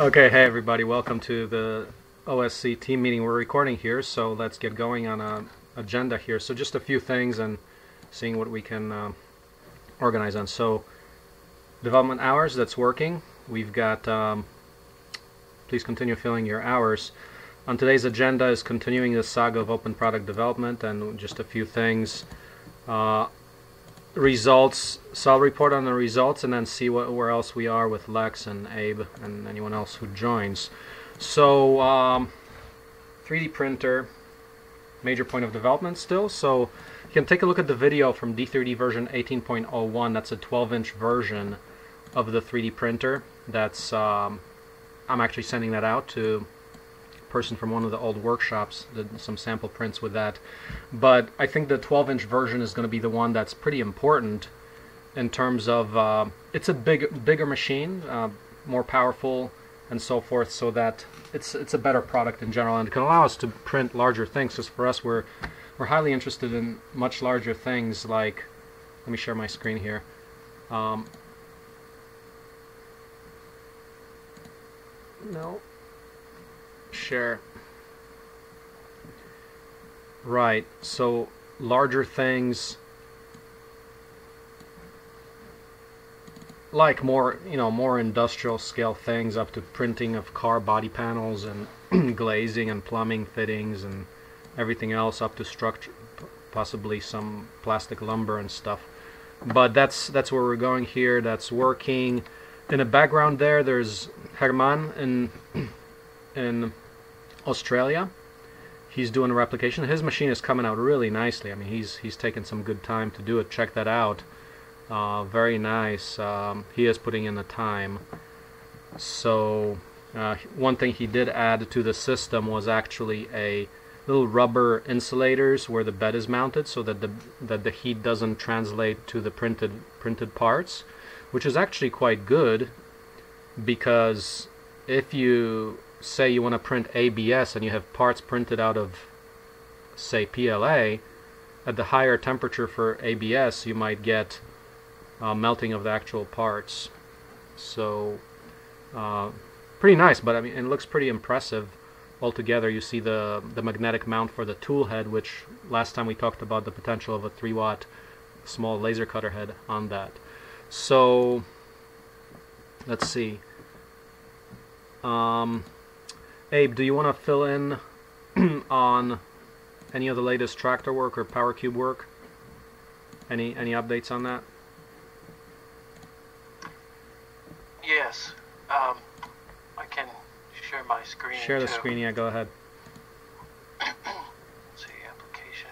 Okay, hey everybody, welcome to the OSE team meeting. We're recording here, so let's get going on a agenda here. So just a few things and seeing what we can uh, organize on. So development hours, that's working. We've got, um, please continue filling your hours. On today's agenda is continuing the saga of open product development and just a few things. Uh, results, so I'll report on the results and then see what, where else we are with Lex and Abe and anyone else who joins. So, um, 3D printer, major point of development still. So you can take a look at the video from D3D version 18.01. That's a 12-inch version of the 3D printer. That's um, I'm actually sending that out to person from one of the old workshops did some sample prints with that. But I think the 12 inch version is going to be the one that's pretty important in terms of uh, it's a big bigger machine, uh, more powerful and so forth so that it's it's a better product in general. And can allow us to print larger things. Because for us we're we're highly interested in much larger things like let me share my screen here. Um, no share. Right, so larger things like more, you know, more industrial scale things up to printing of car body panels and glazing and plumbing fittings and everything else up to structure possibly some plastic lumber and stuff. But that's that's where we're going here. That's working. In the background there there's Herman and in Australia. He's doing a replication. His machine is coming out really nicely. I mean, he's he's taken some good time to do it. Check that out. Uh, very nice. Um, he is putting in the time. So uh, one thing he did add to the system was actually a little rubber insulators where the bed is mounted so that the that the heat doesn't translate to the printed printed parts, which is actually quite good because if you say you want to print ABS and you have parts printed out of, say, PLA, at the higher temperature for ABS, you might get uh, melting of the actual parts. So, uh, pretty nice, but I mean, it looks pretty impressive altogether. You see the the magnetic mount for the tool head, which last time we talked about the potential of a 3 watt small laser cutter head on that. So, let's see. Um, Abe, do you want to fill in on any of the latest tractor work or power cube work? Any any updates on that? Yes. Um, I can share my screen. Share the too. screen, yeah, go ahead. Let's see, application.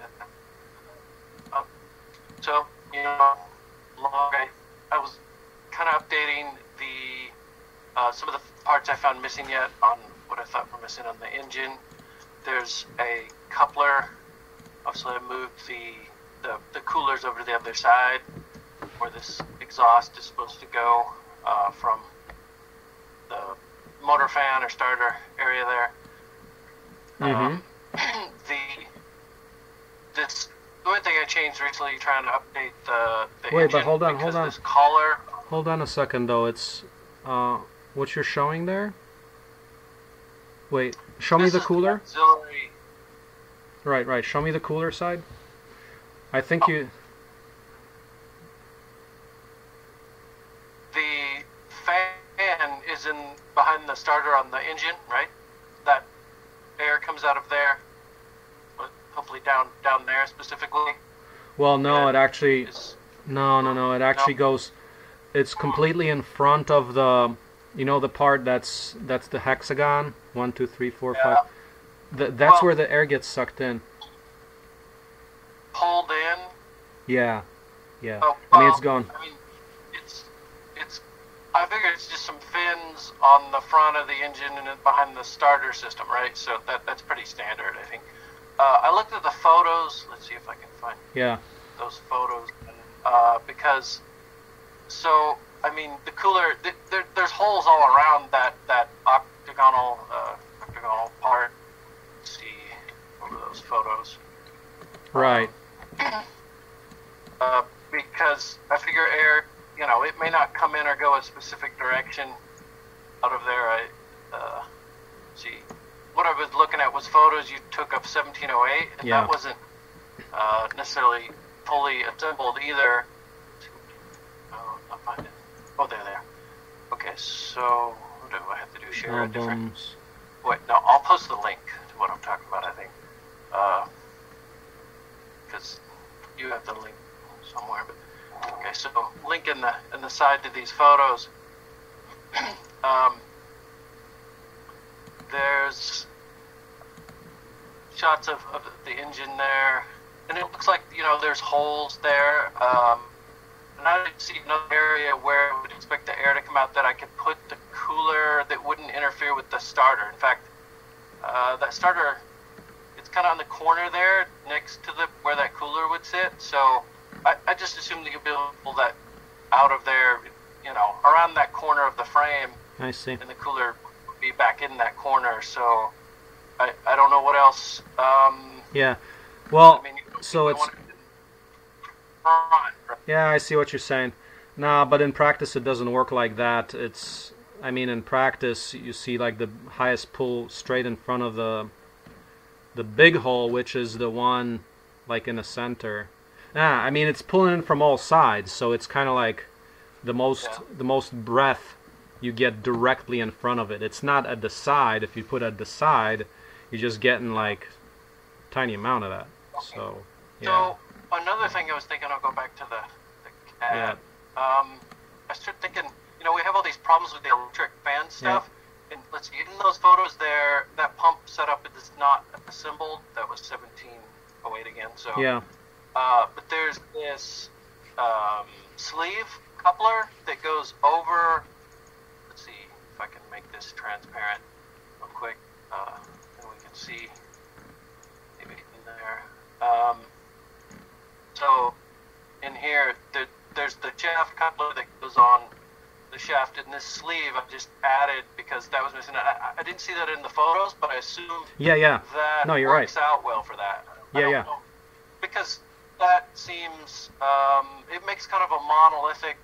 Yeah. Um, so, you know, log, I, I was kind of updating the uh, some of the parts I found missing yet on what I thought were missing on the engine. There's a coupler. Also, I moved the, the, the coolers over to the other side where this exhaust is supposed to go uh, from the motor fan or starter area there. Mm-hmm. Um, the this the only thing I changed recently, trying to update the, the Wait, but hold on, hold on. This collar Hold on a second, though. It's uh, what you're showing there. Wait, show me the cooler. auxiliary Right, right. Show me the cooler side. I think you. the fan is in behind the starter on the engine, right? That air comes out of there, but hopefully down down there specifically. Well, no, Yeah. it actually. Is, No, no, no. It actually goes. It's completely in front of the. You know the part that's that's the hexagon. One, two, three, four, Yeah. five. Th- that's Well- where the air gets sucked in. pulled in. Yeah, yeah. Oh, I mean, it's gone. I mean, it's it's. I figure it's just some fins on the front of the engine and behind the starter system, right? So that that's pretty standard, I think. Uh, I looked at the photos. Let's see if I can find Yeah. those photos uh, because so I mean the cooler th- there, there's holes all around that that octagonal uh, octagonal part. Let's see over those photos. Right. Uh, because I figure air, you know, it may not come in or go a specific direction out of there. I uh, see what I was looking at was photos you took of 1708, and Yeah. that wasn't uh, necessarily fully assembled either. Oh, there, there. Okay, so what do I have to do? Share a different. Wait, no, I'll post the link to what I'm talking about. I think, because you have the link somewhere. But okay, so link in the in the side to these photos. um, there's shots of, of the engine there, and it looks like you know there's holes there. Um, didn't see another area where I would expect the air to come out that I could put the cooler that wouldn't interfere with the starter. In fact, uh, that starter, it's kind of on the corner there next to the where that cooler would sit. So I, I just assumed that you'd be able to pull that out of there, you know, around that corner of the frame, I see. and the cooler would be back in that corner. So I, I don't know what else. Um, Yeah. Well, I mean, so it's wanna- front, right? Yeah, I see what you're saying. Nah, but in practice it doesn't work like that. It's I mean in practice you see like the highest pull straight in front of the the big hole which is the one like in the center. Nah, I mean it's pulling in from all sides, so it's kind of like the most Yeah. the most breath you get directly in front of it. It's not at the side. If you put at the side, you're just getting like tiny amount of that. So, yeah. So another thing I was thinking, I'll go back to the, the CAD. Um, I started thinking, you know, we have all these problems with the electric fan stuff. Yeah. And let's see, in those photos there, that pump setup is not assembled. That was 1708 again. So, yeah. uh, but there's this um, sleeve coupler that goes over. Let's see if I can make this transparent real quick, uh, and we can see maybe in there. Um, so in here, there, there's the shaft coupler that goes on the shaft in this sleeve. I just added because that was missing. I, I didn't see that in the photos, but I assume Yeah, yeah. that No, you're works out well for that. Yeah, yeah. know. Because that seems um, it makes kind of a monolithic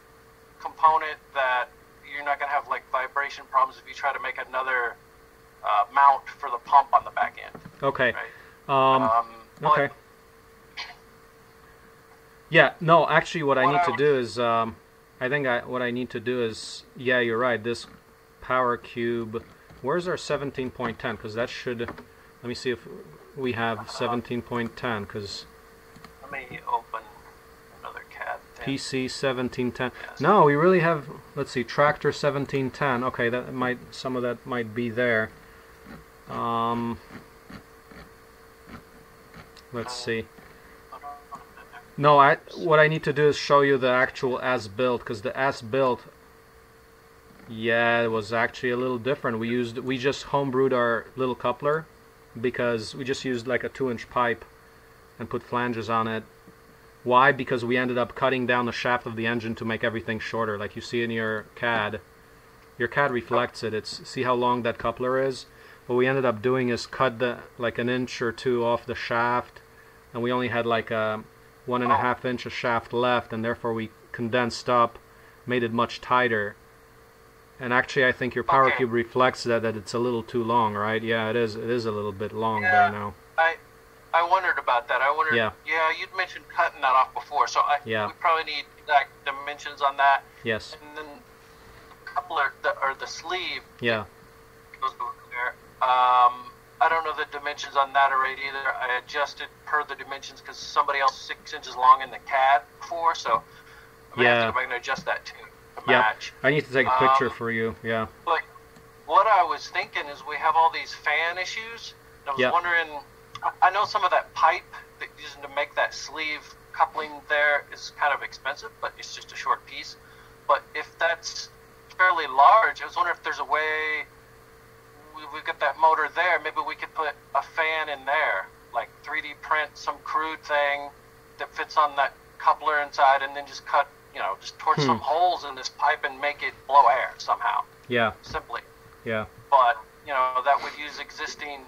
component that you're not going to have like vibration problems if you try to make another uh, mount for the pump on the back end, Okay. right? Um, um, okay. Yeah, no, actually what I need I to would- do is um I think I what I need to do is yeah, you're right. This power cube where's our 17.10 cuz that should let me see if we have 17.10 cuz Let me open another CAD. PC 1710. Yes. No, we really have let's see tractor 1710. Okay, that might some of that might be there. Um let's see. No, I what I need to do is show you the actual as built because the as built. Yeah, it was actually a little different. We used we just homebrewed our little coupler because we just used like a two-inch pipe and put flanges on it. Why? Because we ended up cutting down the shaft of the engine to make everything shorter, like you see in your CAD. Your CAD reflects it. It's see how long that coupler is. What we ended up doing is cut the like an inch or two off the shaft, and we only had like a one and a Oh. half inch of shaft left, and therefore we condensed up, made it much tighter. And actually, I think your power Okay. cube reflects that that it's a little too long, right? Yeah, it is. It is a little bit long Yeah. there now. I I wondered about that. I wondered. Yeah. Yeah, you'd mentioned cutting that off before, so I Yeah. we probably need exact dimensions on that, Yes. and then coupler the, or the sleeve Yeah. goes over there. Um, I don't know the dimensions on that array either. I adjusted per the dimensions because somebody else six inches long in the CAD before, so I'm gonna Yeah. to go back and adjust that too to Yeah. match. I need to take a picture Um, for you. Yeah. But what I was thinking is we have all these fan issues. And I was Yeah. wondering, I- I know some of that pipe that using to make that sleeve coupling there is kind of expensive, but it's just a short piece. But if that's fairly large, I was wondering if there's a way we, we've got that motor there. Maybe we could put a fan in there, like 3D print some crude thing that fits on that coupler inside, and then just cut, you know, just torch Hmm. some holes in this pipe and make it blow air somehow Yeah. simply. Yeah. But you know that would use existing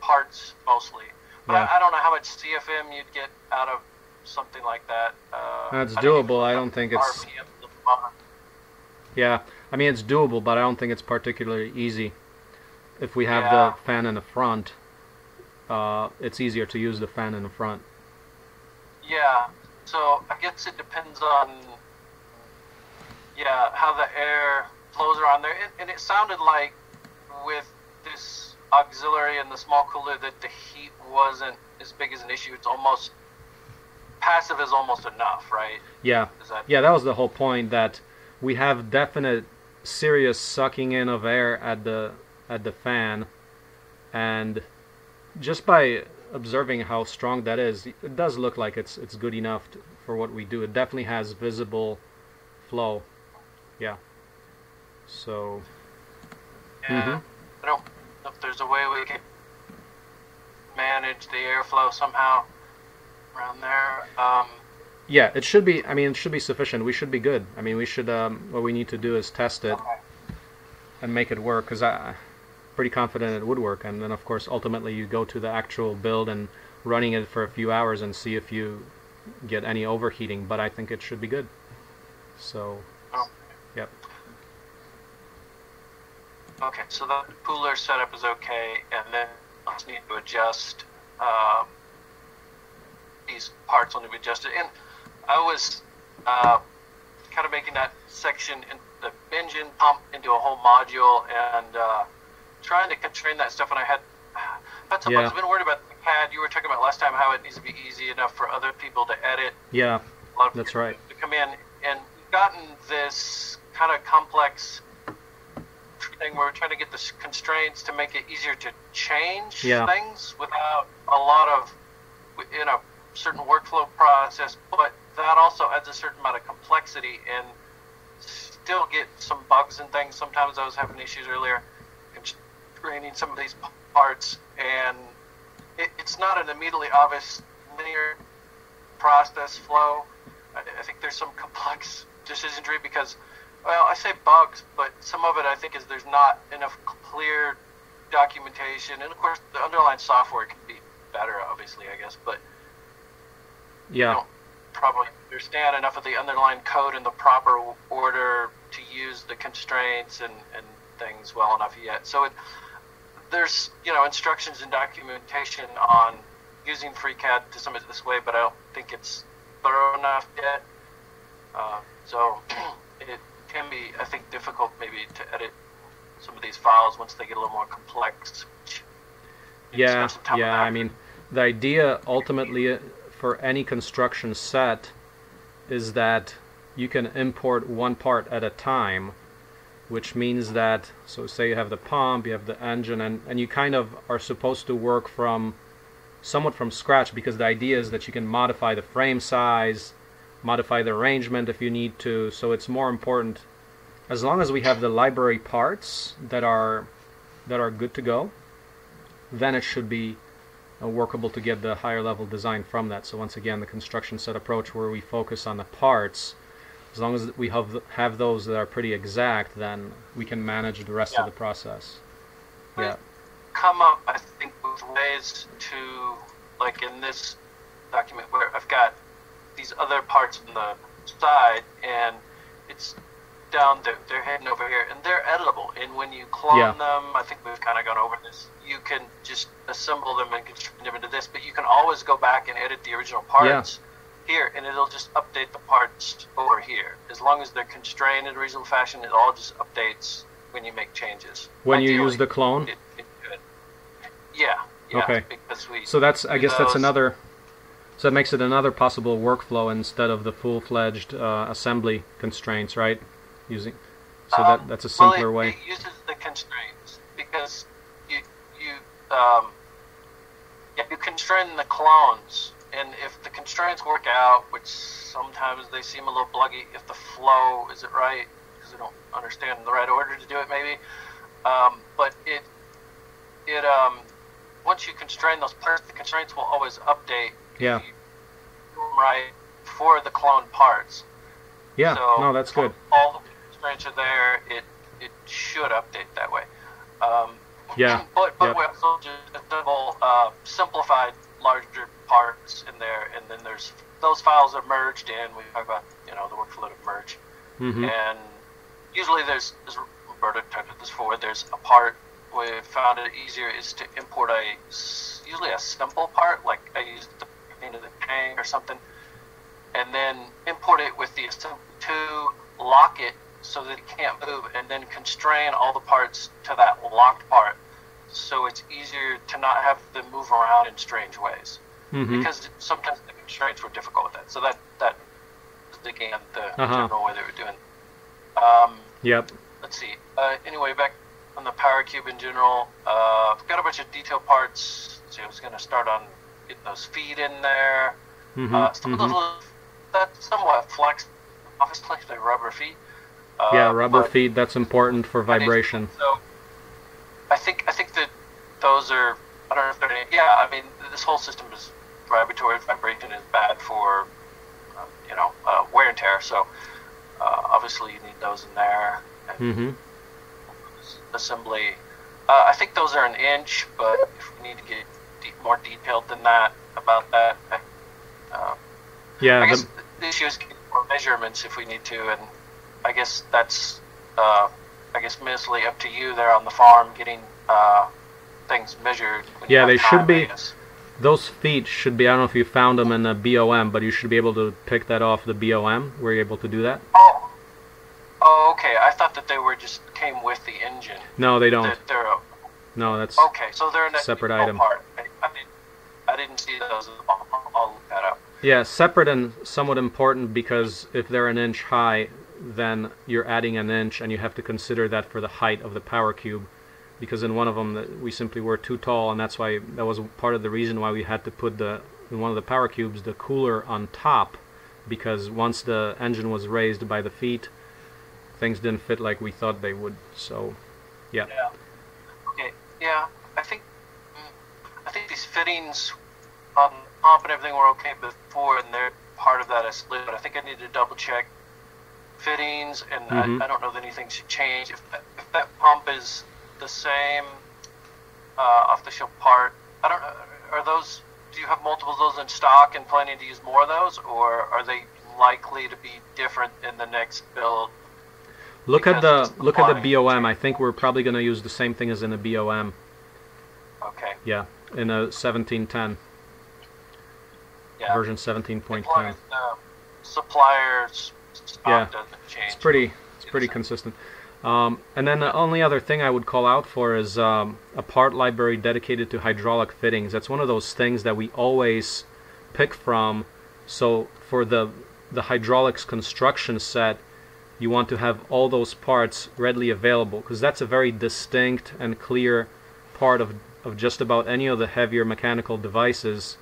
parts mostly. But Yeah. I, I don't know how much CFM you'd get out of something like that. Uh, That's I doable. I don't think it's-. Yeah, I mean it's doable, but I don't think it's particularly easy. If we have Yeah. the fan in the front, uh, it's easier to use the fan in the front. Yeah. So I guess it depends on yeah how the air flows around there, and, and it sounded like with this auxiliary and the small cooler that the heat wasn't as big as an issue. It's almost passive is almost enough, right? Yeah, that yeah, that was the whole point that we have definite serious sucking in of air at the at the fan, and just by observing how strong that is, it does look like it's it's good enough to, for what we do. It definitely has visible flow. Yeah. So Yeah. Mhm. I don't know if there's a way we can manage the airflow somehow around there. Um, yeah, it should be. I mean, it should be sufficient. We should be good. I mean, we should. Um, what we need to do is test it okay. and make it work because I'm pretty confident it would work. And then, of course, ultimately you go to the actual build and running it for a few hours and see if you get any overheating. But I think it should be good. So, Oh. Yep. Okay, so the cooler setup is okay, and then I just need to adjust um, these parts will need to be adjusted. And I was uh, kind of making that section in the engine pump into a whole module and uh, trying to constrain that stuff. And I had that's Yeah. I've been worried about the CAD. You were talking about last time how it needs to be easy enough for other people to edit. yeah, A lot of That's right. To come in and we've gotten this kind of complex thing where we're trying to get the constraints to make it easier to change Yeah. things without a lot of in a certain workflow process, but that also adds a certain amount of complexity and still get some bugs and things. Sometimes I was having issues earlier constraining some of these parts, and it, it's not an immediately obvious linear process flow. I, I think there's some complex decision tree because, well, I say bugs, but some of it I think is there's not enough clear documentation, and of course the underlying software can be better, obviously, I guess, but yeah, don't probably understand enough of the underlying code in the proper order to use the constraints and, and things well enough yet. So it, there's you know instructions and documentation on using FreeCAD to some of it this way, but I don't think it's thorough enough yet. Uh, so it can be, I think, difficult maybe to edit some of these files once they get a little more complex. Yeah, spend some time on yeah. I mean, the idea ultimately for any construction set is that you can import one part at a time, which means that so say you have the pump, you have the engine, and and you kind of are supposed to work from somewhat from scratch because the idea is that you can modify the frame size, modify the arrangement if you need to. So it's more important as long as we have the library parts that are that are good to go, then it should be uh, workable to get the higher level design from that. So once again, the construction set approach where we focus on the parts, as long as we have have those that are pretty exact, then we can manage the rest Yeah. of the process. Yeah. come up, I think, with ways to, like in this document where I've got these other parts on the side, and it's down, they're, they're heading over here, and they're editable. And when you clone Yeah. them, I think we've kind of gone over this, you can just assemble them and constrain them into this, but you can always go back and edit the original parts here, and it'll just update the parts over here. As long as they're constrained in a reasonable fashion, it all just updates when you make changes. When you use the clone, it, it. Yeah, yeah. Okay. We. so that's I guess that's another. So that makes it another possible workflow instead of the full-fledged uh, assembly constraints, right? Using so that Um, that's a well, simpler it, way. It uses the constraints because you you um, yeah, you constrain the clones, and if the constraints work out, which sometimes they seem a little bluggy, if the flow is it right because I don't understand the right order to do it, maybe. Um, but it it um once you constrain those parts, the constraints will always update. Yeah. you do them right for the clone parts. Yeah, So no, that's good. All the constraints are there. It it should update that way. Um, Yeah, But but yep. we also just assemble uh, simplified larger parts in there, and then there's those files are merged in. We talk about you know the workflow to merge, hmm and usually there's, as Roberto talked about this before, there's a part we found it easier is to import a usually a simple part, like I used the into the tank or something, and then import it with the assembly to lock it so that it can't move, and then constrain all the parts to that locked part, so it's easier to not have them move around in strange ways. Mm-hmm. Because sometimes the constraints were difficult with that. So that that again the Uh-huh. general way they were doing. Um, Yep. let's see. Uh, anyway, back on the power cube in general, uh, got a bunch of detail parts. So I was going to start on getting those feet in there. Mm-hmm. Uh, some of mm-hmm. those that's somewhat flex. Obviously, the rubber feet. Uh, Yeah, rubber feet. That's important for vibration. So, I think I think that those are. I don't know if they're. any- Yeah, I mean, this whole system is vibratory. Vibration is bad for, uh, you know, uh, wear and tear. So, uh, obviously, you need those in there. And Mm-hmm. assembly. Uh, I think those are an inch, but if we need to get de- more detailed than that about that, I, uh, Yeah. I the- guess the issue is getting more measurements if we need to, and I guess that's, uh, I guess, mostly up to you there on the farm getting uh, things measured. Yeah, they should be-. Those feet should be. I don't know if you found them in the BOM, but you should be able to pick that off the BOM. Were you able to do that? Oh, oh, okay. I thought that they were just came with the engine. No, they don't. They're, they're a, No, that's okay, so they're in a Separate item. Part. I, I, didn't, I didn't see those. I'll, I'll look that up. yeah, separate and somewhat important because if they're an inch high, then you're adding an inch, and you have to consider that for the height of the power cube. Because in one of them, that we simply were too tall, and that's why that was part of the reason why we had to put the in one of the power cubes the cooler on top, because once the engine was raised by the feet, things didn't fit like we thought they would. So, yeah. Yeah. Okay. Yeah. I think. mm, I think these fittings on pump and everything were okay before, and they're part of that as but I think I need to double check fittings, and Mhm. I, I don't know that anything should change. If that, if that pump is the same uh, off-the-shelf part, I don't know. Are those? Do you have multiple of those in stock and planning to use more of those, or are they likely to be different in the next build? Look at Because the look at the. BOM. I think we're probably going to use the same thing as in a BOM. Okay. Yeah, in a 1710 Yeah. version 17.10. suppliers Yeah. It's pretty it's pretty consistent. Um, and then the only other thing I would call out for is um, a part library dedicated to hydraulic fittings. That's one of those things that we always pick from. So for the the hydraulics construction set, you want to have all those parts readily available because that's a very distinct and clear part of of just about any of the heavier mechanical devices.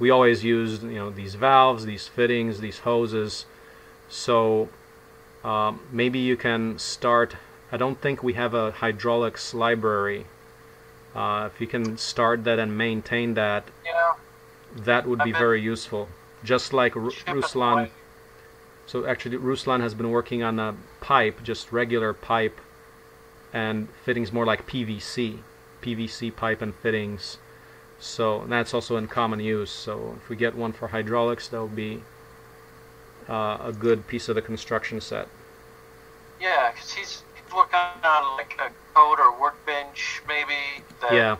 We always use you know these valves, these fittings, these hoses. So um, maybe you can start. I don't think we have a hydraulics library. Uh, if you can start that and maintain that, that would be very useful. Just like Ru- Ruslan. So actually, Ruslan has been working on a pipe, just regular pipe, and fittings more like PVC, PVC pipe and fittings. So that's also in common use. So if we get one for hydraulics, that would be uh, a good piece of the construction set. Yeah, because he's, working on like a code or workbench maybe that Yeah,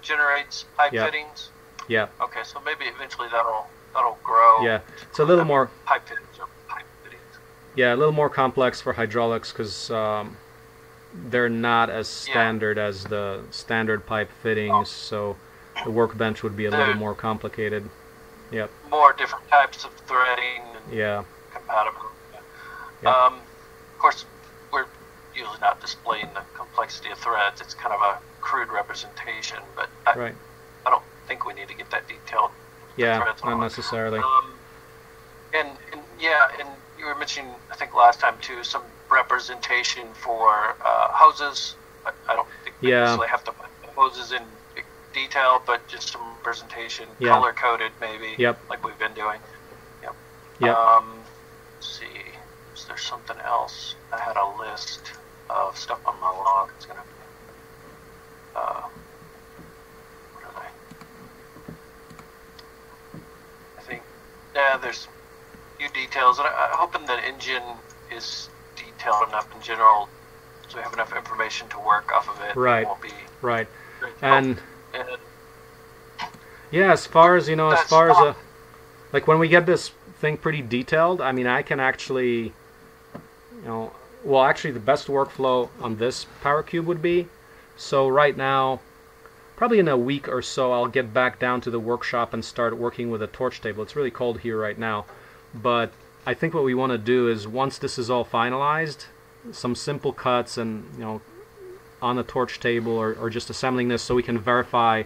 generates pipe Yeah. fittings. yeah, Okay, so maybe eventually that'll that'll grow. yeah. It's a little more, pipe fittings or pipe fittings. yeah, a little more complex for hydraulics because um, they're not as Yeah. standard as the standard pipe fittings. So the workbench would be a little more complicated. Yep. More different types of threading Yeah. compatible. Yeah. Um, of course, we're usually not displaying the complexity of threads. It's kind of a crude representation, but I, Right. I don't think we need to get that detailed. Yeah. Not on. necessarily. Um, and, and yeah, and you were mentioning, I think last time too, some representation for uh, hoses. I, I don't think we Yeah. necessarily have to put the hoses in detail, but just some representation, Yeah. color coded maybe, Yep. like we've been doing. Yep. Um, let's see, is there something else? I had a list of stuff on my log. It's gonna. Uh, what did I? I think, yeah, there's a few details, and I, I'm hoping the engine is detailed enough in general, so we have enough information to work off of it. Right. It Right. And and yeah, as far as you know, as far as a like when we get this thing pretty detailed, I mean, I can actually, you know, well, actually, the best workflow on this power cube would be. So right now, probably in a week or so, I'll get back down to the workshop and start working with a torch table. It's really cold here right now, but I think what we want to do is once this is all finalized, some simple cuts and you know on the torch table or, or just assembling this so we can verify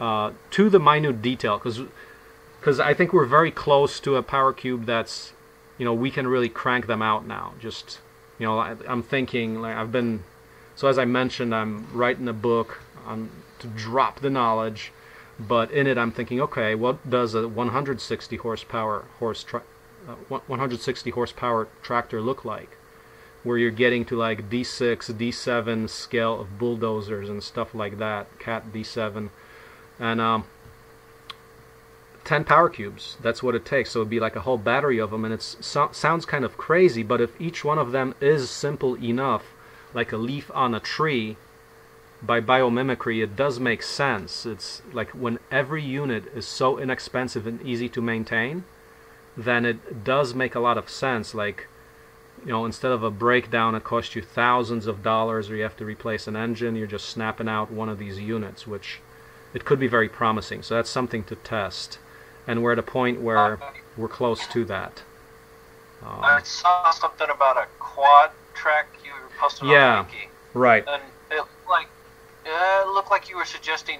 uh, to the minute detail because because I think we're very close to a power cube that's you know we can really crank them out now. Just you know I, I'm thinking like I've been so as I mentioned I'm writing a book on to drop the knowledge but in it I'm thinking okay what does a 160 horsepower horse tra- uh, 160 horsepower tractor look like? Where you're getting to like D6 D7 scale of bulldozers and stuff like that cat D7 and um, 10 power cubes. That's what it takes. So it'd be like a whole battery of them and it so- sounds kind of crazy but if each one of them is simple enough like a leaf on a tree by biomimicry it does make sense. It's like when every unit is so inexpensive and easy to maintain then it does make a lot of sense. Like you know instead of a breakdown that costs you thousands of dollars or you have to replace an engine you're just snapping out one of these units which it could be very promising. So that's something to test and we're at a point where we're close to that um, I saw something about a quad track you were posting Yeah. on Wiki, right and it looked like uh, it looked like you were suggesting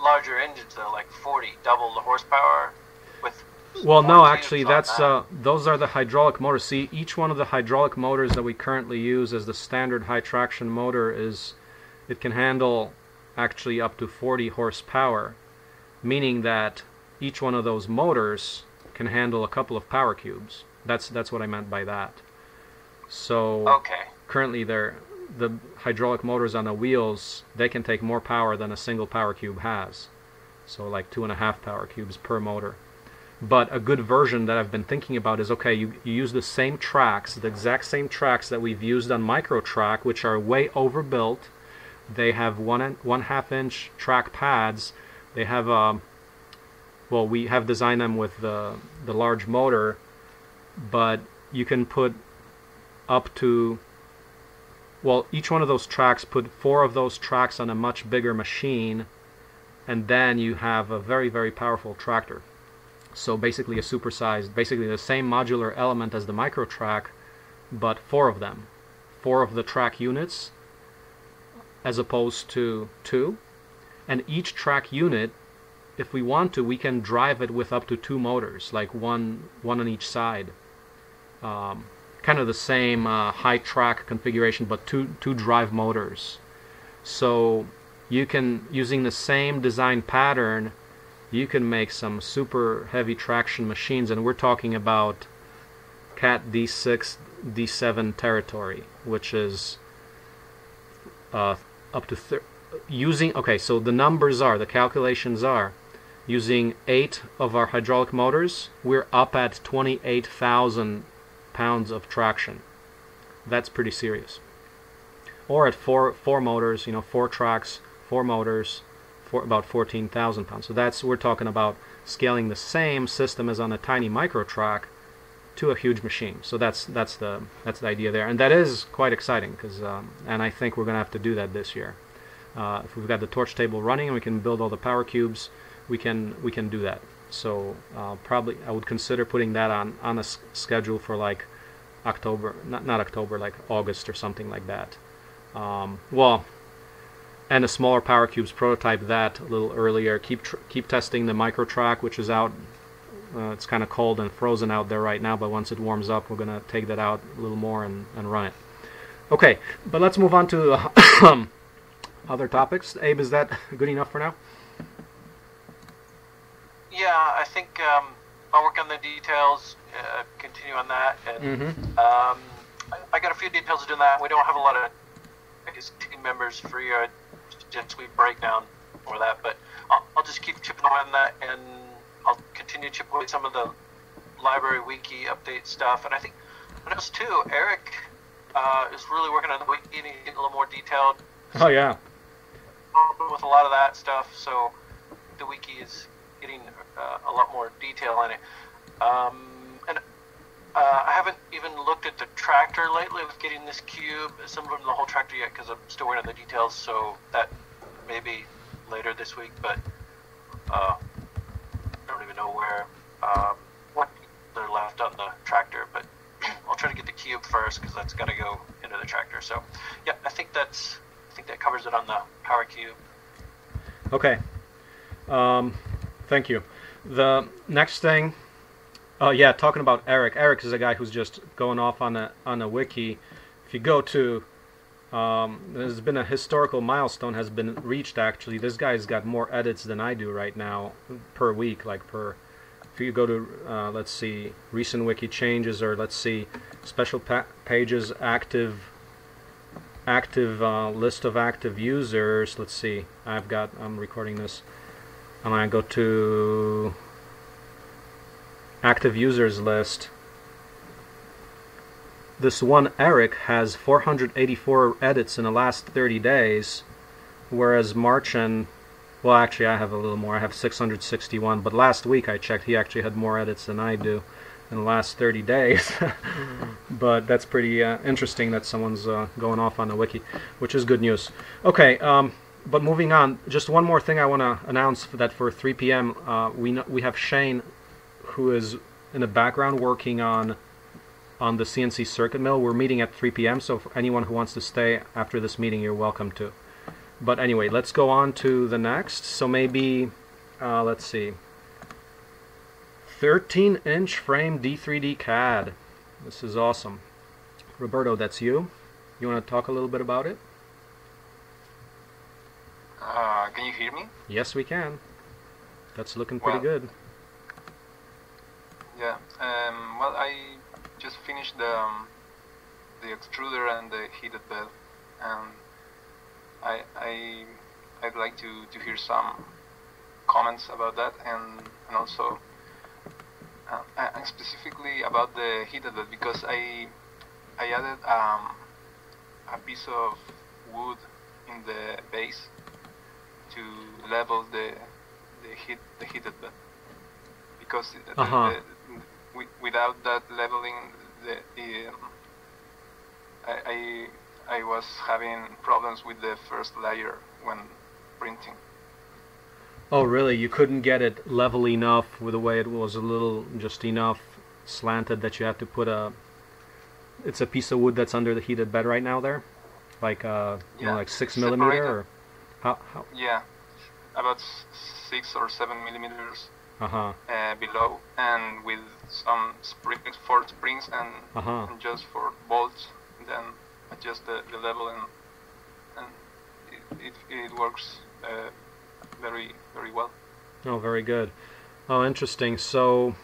larger engines though, like 40, double the horsepower. With Well, no, actually, that's that. uh, those are the hydraulic motors. See, each one of the hydraulic motors that we currently use as the standard high traction motor is it can handle actually up to 40 horsepower, meaning that each one of those motors can handle a couple of power cubes. That's that's what I meant by that. So okay. currently they're the hydraulic motors on the wheels they can take more power than a single power cube has so like two and a half power cubes per motor but a good version that i've been thinking about is okay you, you use the same tracks the exact same tracks that we've used on microtrack which are way overbuilt they have one and one half inch track pads they have um well we have designed them with the the large motor but you can put up to well, each one of those tracks put four of those tracks on a much bigger machine, and then you have a very, very powerful tractor. So basically, a supersized, basically the same modular element as the micro track, but four of them, four of the track units, as opposed to two. And each track unit, if we want to, we can drive it with up to two motors, like one one on each side. Um, kind of the same uh, high track configuration, but two two drive motors. So you can using the same design pattern, you can make some super heavy traction machines, and we're talking about Cat D6, D7 territory, which is uh, up to using. Okay, so the numbers are the calculations are using eight of our hydraulic motors, we're up at 28,000 pounds of traction. That's pretty serious. Or at four four motors, you know, four tracks, four motors, for about 14,000 pounds. So that's we're talking about scaling the same system as on a tiny micro track to a huge machine. So that's that's the that's the idea there, and that is quite exciting because um, and I think we're gonna have to do that this year. Uh, if we've got the torch table running and we can build all the power cubes, we can we can do that. So uh, probably I would consider putting that on on a schedule for like October, not not October, like August or something like that. Um, well, and the smaller power cubes prototype that a little earlier. Keep keep testing the micro track, which is out. Uh, it's kind of cold and frozen out there right now, but once it warms up, we're gonna take that out a little more and, and run it. Okay, but let's move on to uh, other topics. Abe, is that good enough for now? Yeah, I think um, I'll work on the details, uh, continue on that, and Mm-hmm. um, I, I got a few details to do that. We don't have a lot of, I guess, team members for your Jet Suite breakdown or that, but I'll, I'll just keep chipping away on that, and I'll continue to chip away some of the library wiki update stuff. And I think what else too, Eric uh, is really working on the wiki and he's getting a little more detailed Oh yeah. with a lot of that stuff. So the wiki is getting uh, a lot more detail in it. Um, and uh, I haven't even looked at the tractor lately with getting this cube, assembling the whole tractor yet because I'm still waiting on the details. So that maybe later this week, but uh, I don't even know where um, what they're left on the tractor. But I'll try to get the cube first because that's got to go into the tractor. So yeah, I think that's I think that covers it on the power cube. Okay. Um, thank you. The next thing, oh yeah, talking about Eric. Eric is a guy who's just going off on a on a wiki. If you go to, um, there's been a historical milestone has been reached. Actually, this guy's got more edits than I do right now per week. Like per, if you go to, uh, let's see, recent wiki changes, or let's see, special pa- pages active active uh, list of active users. Let's see. I've got. I'm recording this. I'm gonna go to active users list. This one Eric has 484 edits in the last 30 days, whereas Marcin well, actually I have a little more. I have 661, but last week I checked, he actually had more edits than I do in the last 30 days. but that's pretty uh, interesting that someone's uh, going off on the wiki, which is good news. Okay, um, but moving on, just one more thing I want to announce that for 3 p.m. Uh, we know, we have Shane, who is in the background working on on the CNC circuit mill. We're meeting at 3 p.m. So for anyone who wants to stay after this meeting, you're welcome to. But anyway, let's go on to the next. So maybe, uh, let's see. 13 inch frame D3D CAD. This is awesome. Roberto, that's you. You want to talk a little bit about it? Uh, can you hear me? Yes, we can. That's looking pretty Well- good. Yeah. Um, well, I just finished the um, the extruder and the heated bed, and I I I'd like to, to hear some comments about that, and and also uh, and specifically about the heated bed because I I added um, a piece of wood in the base to level the the heat the heated bed because the, the- Uh-huh. the- wi- without that leveling the, the um, I, I I was having problems with the first layer when printing. Oh, really? You couldn't get it level enough with the way it was a little just enough slanted that you had to put a. It's a piece of wood that's under the heated bed right now. There, like uh, you know, like six separated. millimeter or how? how Yeah, about six or seven millimeters uh huh. uh, below, and with some springs for springs and, Uh huh. and just for bolts, then adjust the, the level and and it, it, it works uh, very very well. Oh, very good. Oh, interesting. So,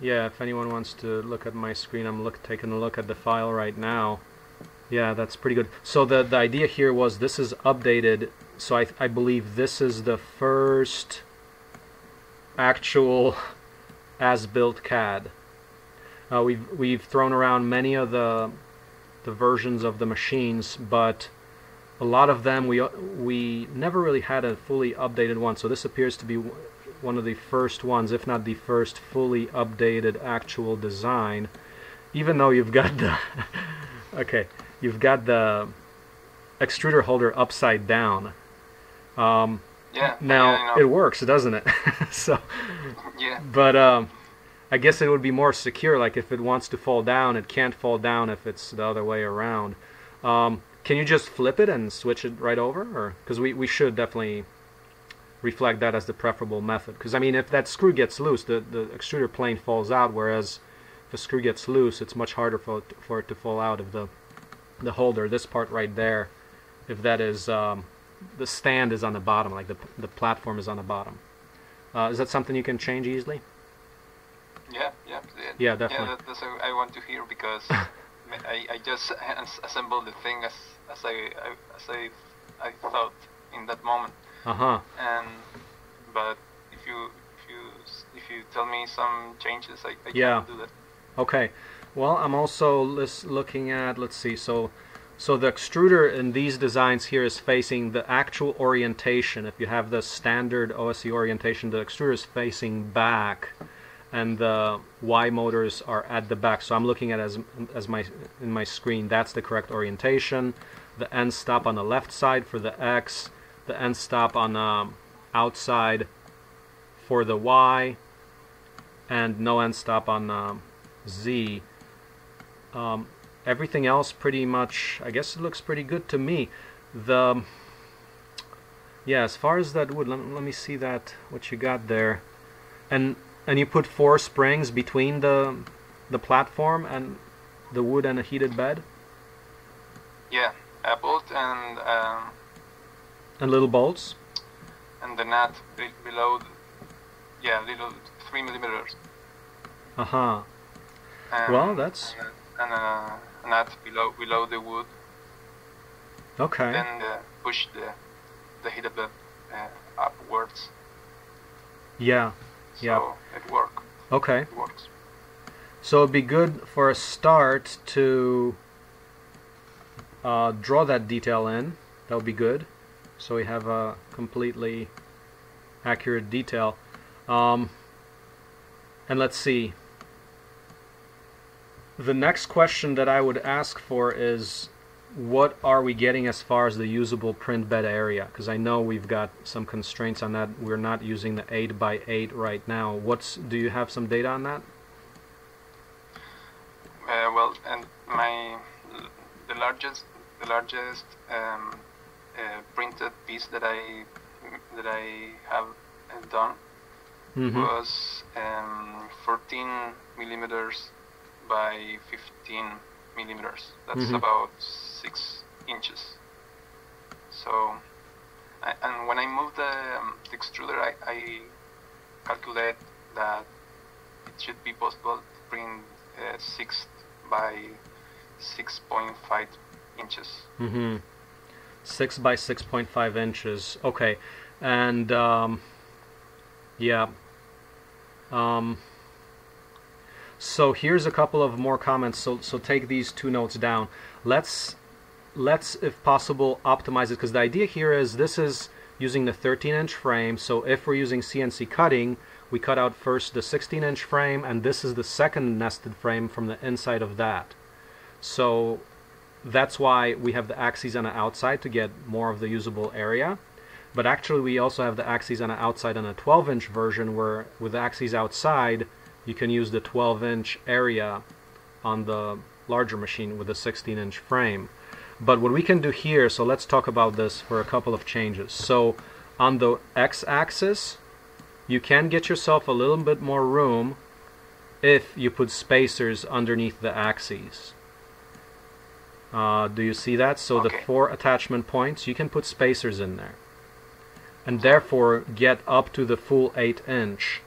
yeah, if anyone wants to look at my screen, I'm look taking a look at the file right now. Yeah, that's pretty good. So the the idea here was this is updated. So I I believe this is the first actual as-built CAD. Uh, we've we've thrown around many of the the versions of the machines, but a lot of them we we never really had a fully updated one. So this appears to be one of the first ones, if not the first fully updated actual design. Even though you've got the okay, you've got the extruder holder upside down. Um, Yeah. now yeah, it works, doesn't it? so, yeah. but um, I guess it would be more secure. Like if it wants to fall down, it can't fall down if it's the other way around. Um, can you just flip it and switch it right over, or because we, we should definitely reflect that as the preferable method? Because I mean, if that screw gets loose, the the extruder plane falls out. Whereas if a screw gets loose, it's much harder for it, for it to fall out of the the holder. This part right there, if that is um, the stand is on the bottom, like the the platform is on the bottom. Uh, is that something you can change easily? Yeah, yeah, Yeah, definitely. Yeah, that, that's what I want to hear because I, I just assembled the thing as as I, I as I I thought in that moment, Uh huh. and but if you if you if you tell me some changes, I, I Yeah. can do that. Okay. Well, I'm also looking at, let's see, so so the extruder in these designs here is facing the actual orientation. If you have the standard OSE orientation, the extruder is facing back and the Y motors are at the back. So I'm looking at as as my in my screen, that's the correct orientation. The end stop on the left side for the X, the end stop on the um, outside for the Y, and no end stop on the um, Z. Um, everything else pretty much, I guess it looks pretty good to me. The yeah, as far as that wood, let, let me see that what you got there, and and you put four springs between the the platform and the wood and a heated bed. Yeah, a bolt and um, and little bolts. And the nut be below, yeah, little three millimeters. Uh huh. well, that's and, and uh, nut below below the wood. Okay. Then uh, push the the heated bed uh, upwards. Yeah. So yeah. it works. Okay. It works. So it'd be good for a start to uh, draw that detail in. That would be good. So we have a completely accurate detail. Um, and let's see. The next question that I would ask for is what are we getting as far as the usable print bed area? Because I know we've got some constraints on that. We're not using the 8 by 8 right now. What's Do you have some data on that? Uh, well, and my the largest the largest um, uh, printed piece that I that I have done mm -hmm. was um, 14 millimeters by 15 millimeters. That's mm -hmm. about six inches. So, I, and when I move the, um, the extruder, I, I, calculate that it should be possible to print uh, six by 6.5 inches. Mm-hmm. Six by 6.5 inches. Okay, and um, yeah. Um, so here's a couple of more comments. So so take these two notes down. Let's let's if possible optimize it because the idea here is this is using the 13 inch frame. So if we're using CNC cutting, we cut out first the 16 inch frame and this is the second nested frame from the inside of that. So that's why we have the axes on the outside to get more of the usable area. But actually we also have the axes on the outside on a 12 inch version where with the axes outside you can use the 12 inch area on the larger machine with a 16 inch frame. But what we can do here, so let's talk about this for a couple of changes. So on the x-axis, you can get yourself a little bit more room if you put spacers underneath the axes. Uh, do you see that? So okay. the four attachment points, you can put spacers in there. And therefore get up to the full 8 inch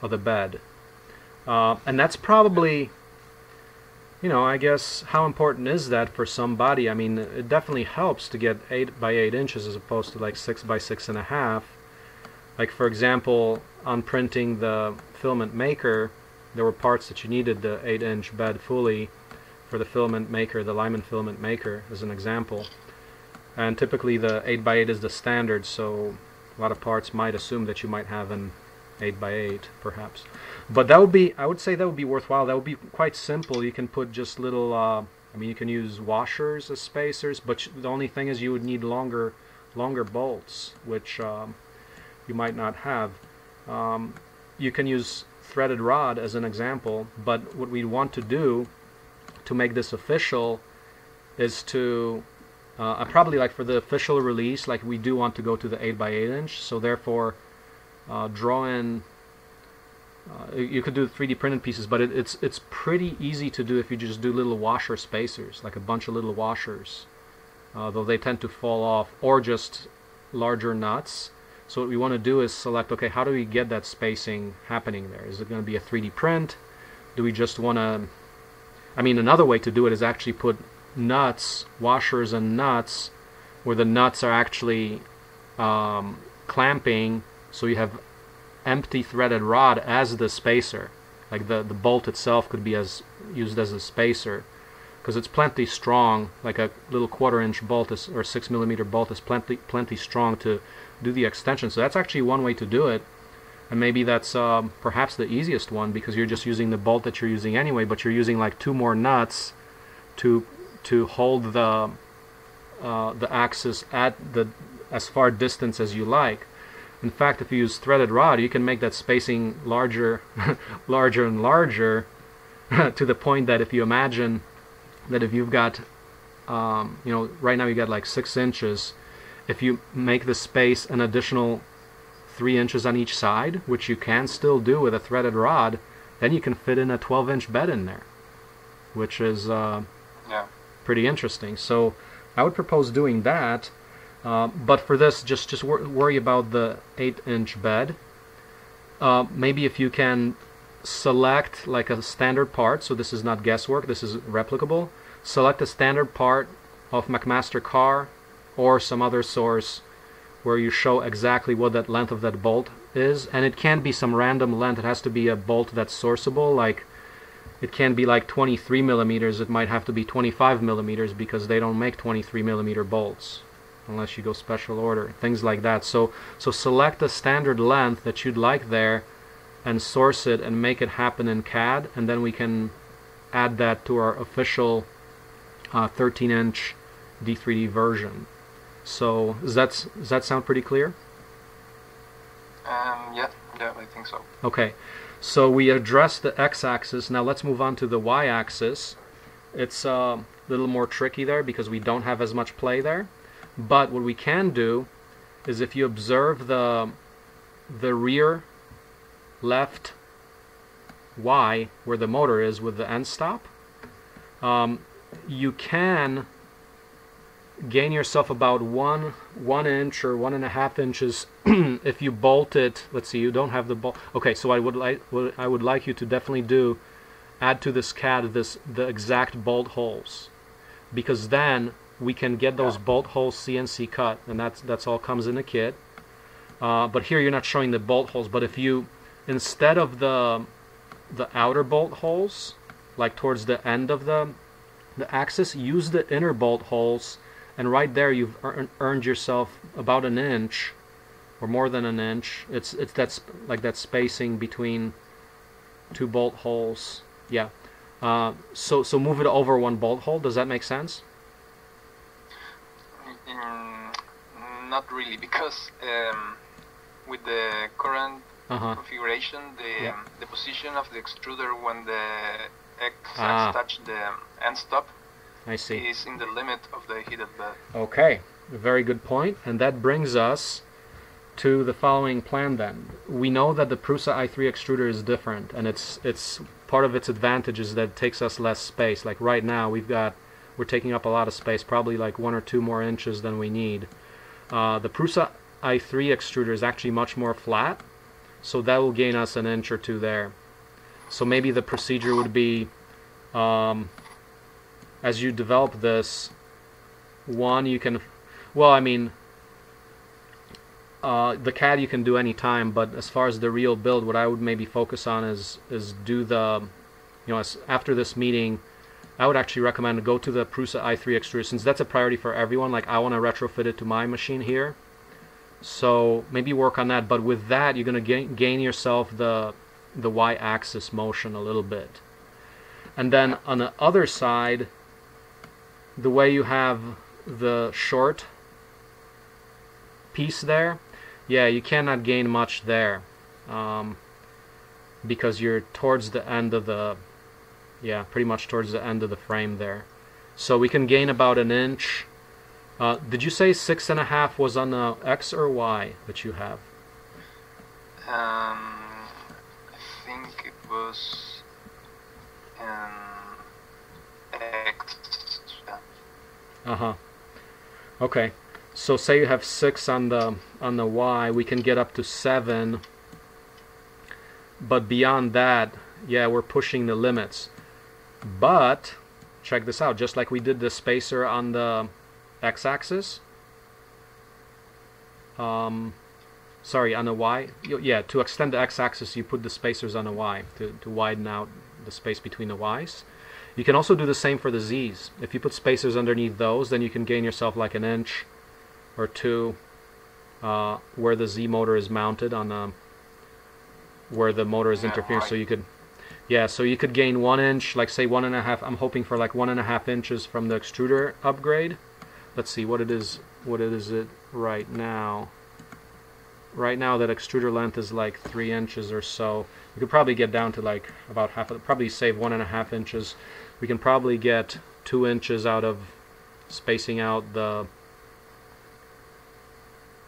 of the bed. Uh, and that's probably, you know, I guess how important is that for somebody? I mean, it definitely helps to get eight by eight inches as opposed to like six by six and a half. Like for example, on printing the filament maker, there were parts that you needed the eight inch bed fully for the filament maker, the Lyman filament maker, as an example. And typically the 8x8 is the standard, so a lot of parts might assume that you might have an 8 by 8 perhaps. But that would be I would say that would be worthwhile. That would be quite simple. You can put just little uh, I mean you can use washers as spacers but the only thing is you would need longer longer bolts which um, you might not have. Um, you can use threaded rod as an example but what we want to do to make this official is to uh, probably like for the official release like we do want to go to the 8 by 8 inch. So therefore uh, draw in uh, you could do 3D printed pieces, but it, it's it's pretty easy to do if you just do little washer spacers, like a bunch of little washers, uh, though they tend to fall off, or just larger nuts. So what we want to do is select, okay, how do we get that spacing happening there? Is it going to be a 3D print? Do we just want to... I mean, another way to do it is actually put nuts, washers and nuts, where the nuts are actually um, clamping so you have empty threaded rod as the spacer. Like the, the bolt itself could be as used as a spacer. Because it's plenty strong like a little quarter inch bolt is, or six millimeter bolt is plenty plenty strong to do the extension. So that's actually one way to do it. And maybe that's um, perhaps the easiest one because you're just using the bolt that you're using anyway but you're using like two more nuts to to hold the uh, the axis at the as far distance as you like in fact if you use threaded rod you can make that spacing larger larger and larger to the point that if you imagine that if you've got um, you know right now you got like six inches if you make the space an additional three inches on each side, which you can still do with a threaded rod, then you can fit in a 12 inch bed in there, which is uh, Yeah. pretty interesting. So I would propose doing that. Uh, but for this, just just wor- worry about the eight inch bed. Uh, maybe if you can select like a standard part, so this is not guesswork, this is replicable. Select a standard part of McMaster-Carr or some other source where you show exactly what that length of that bolt is, and it can't be some random length. It has to be a bolt that's sourceable, like it can be like 23 millimeters. It might have to be 25 millimeters because they don't make 23 millimeter bolts unless you go special order. Things like that. So so select a standard length that you'd like there, and source it and make it happen in CAD, and then we can add that to our official uh, 13 inch D3D version. So does that does that sound pretty clear? Um, yeah, yeah, I think so. Okay, so we addressed the x-axis. Now let's move on to the y-axis. It's uh, a little more tricky there because we don't have as much play there. But what we can do is if you observe the the rear left Y where the motor is with the end stop, um, you can gain yourself about one one inch or one and a half inches if you bolt it. Let's see, you don't have the bolt. Okay, so I would like I would like you to definitely do add to this CAD this the exact bolt holes because then we can get those bolt holes CNC cut and that's that's all comes in the kit. Uh, but here you're not showing the bolt holes. But if you instead of the the outer bolt holes, like towards the end of the the axis, use the inner bolt holes, and right there you've earn, earned yourself about an inch, or more than an inch. It's it's that's like that spacing between two bolt holes. Yeah. Uh, so so move it over one bolt hole. Does that make sense? Mm, not really, because um, with the current Uh huh. configuration, the Yeah. um, the position of the extruder when the X Ah. touch the end stop I see. is in the limit of the heated bed. Okay, very good. And that brings us to the following plan then. We know that the Prusa i3 extruder is different and it's it's part of its advantage is that it takes us less space. Like right now we've got we're taking up a lot of space, probably like one or two more inches than we need. Uh, the Prusa i3 extruder is actually much more flat, so that will gain us an inch or two there. So maybe the procedure would be um, as you develop this, one you can well i mean uh, the CAD you can do anytime, but as far as the real build, what I would maybe focus on is is do the, you know, after this meeting, I would actually recommend go to the Prusa i3 extruder since that's a priority for everyone. Like I want to retrofit it to my machine here, so maybe work on that. But with that, you're gonna gain, gain yourself the the y-axis motion a little bit, and then on the other side, the way you have the short piece there, yeah, you cannot gain much there um, because you're towards the end of the, yeah, pretty much towards the end of the frame there. So we can gain about an inch. Uh, did you say six and a half was on the X or Y that you have? Um, I think it was um, X. Uh huh. Okay. So say you have six on the on the Y, we can get up to seven. But beyond that, yeah, we're pushing the limits. But check this out, just like we did the spacer on the x-axis. Um, sorry, on the Y. Yeah, to extend the x-axis, you put the spacers on the Y to, to widen out the space between the Y's. You can also do the same for the Z's. If you put spacers underneath those, then you can gain yourself like an inch or two uh, where the Z motor is mounted on the where the motor is interfering. So you could, yeah, so you could gain one inch, like say one and a half. I'm hoping for like one and a half inches from the extruder upgrade. Let's see what it is. What it is it right now? Right now, that extruder length is like three inches or so. We could probably get down to like about half. Of, probably save one and a half inches. We can probably get two inches out of spacing out the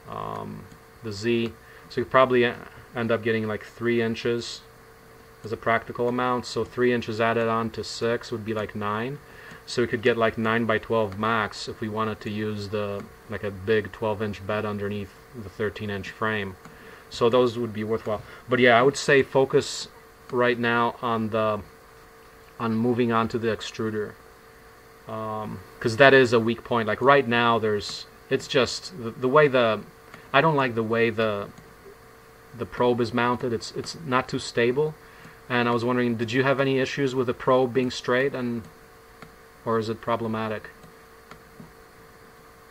um, the Z. So you probably e- end up getting like three inches as a practical amount. So three inches added on to six would be like nine. So we could get like nine by twelve max if we wanted to use the like a big twelve inch bed underneath the thirteen inch frame. So those would be worthwhile. But yeah, I would say focus right now on the on moving on to the extruder um, because that is a weak point. Like right now, there's it's just the, the way the I don't like the way the the probe is mounted. It's it's not too stable, and I was wondering, did you have any issues with the probe being straight, and or is it problematic?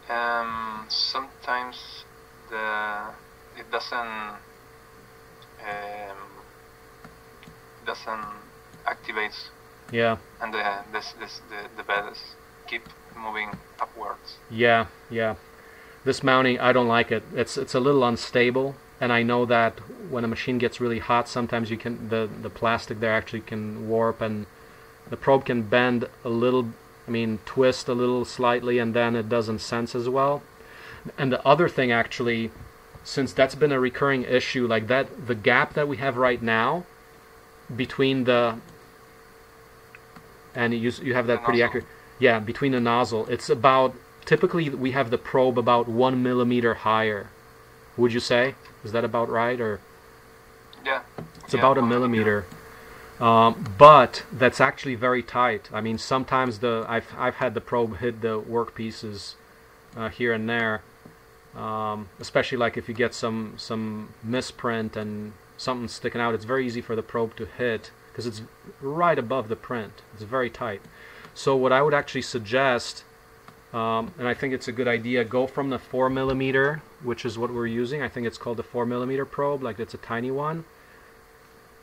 Um, sometimes the it doesn't um, doesn't activates Yeah, and the this, this the the bed is keep moving upwards. yeah, yeah. This mounting, I don't like it. It's it's a little unstable, and I know that when a machine gets really hot, sometimes you can the the plastic there actually can warp, and the probe can bend a little. I mean, twist a little slightly, and then it doesn't sense as well. And the other thing, actually, since that's been a recurring issue, like that, the gap that we have right now between the and you you have that pretty accurate. Yeah, between the nozzle, it's about typically we have the probe about one millimeter higher. Would you say is that about right or? Yeah, It's yeah, about a millimeter. Um, but that's actually very tight. I mean, sometimes the I've I've had the probe hit the workpieces uh, here and there, um, especially like if you get some some misprint and something sticking out. It's very easy for the probe to hit because it's right above the print. It's very tight. So what I would actually suggest, um, and I think it's a good idea, go from the four millimeter, which is what we're using. I think it's called the four millimeter probe. Like it's a tiny one